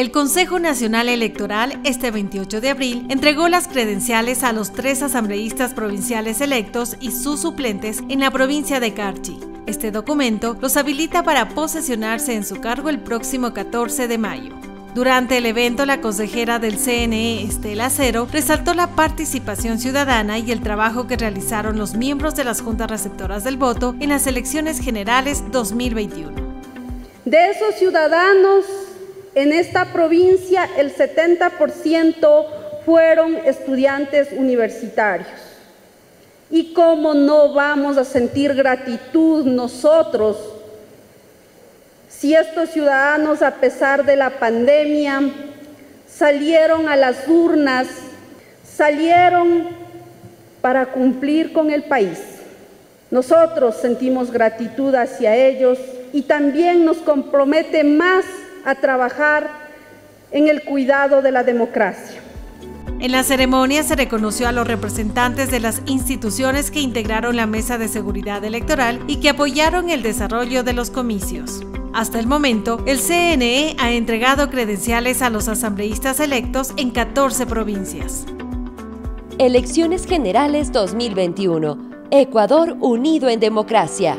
El Consejo Nacional Electoral este 28 de abril entregó las credenciales a los tres asambleístas provinciales electos y sus suplentes en la provincia de Carchi. Este documento los habilita para posesionarse en su cargo el próximo 14 de mayo. Durante el evento, la consejera del CNE, Estela Cero, resaltó la participación ciudadana y el trabajo que realizaron los miembros de las juntas receptoras del voto en las elecciones generales 2021. De esos ciudadanos, en esta provincia el 70% fueron estudiantes universitarios. ¿Y cómo no vamos a sentir gratitud nosotros si estos ciudadanos, a pesar de la pandemia, salieron a las urnas, salieron para cumplir con el país. Nosotros sentimos gratitud hacia ellos y también nos compromete más a trabajar en el cuidado de la democracia. En la ceremonia se reconoció a los representantes de las instituciones que integraron la Mesa de Seguridad Electoral y que apoyaron el desarrollo de los comicios. Hasta el momento, el CNE ha entregado credenciales a los asambleístas electos en 14 provincias. Elecciones Generales 2021. Ecuador unido en democracia.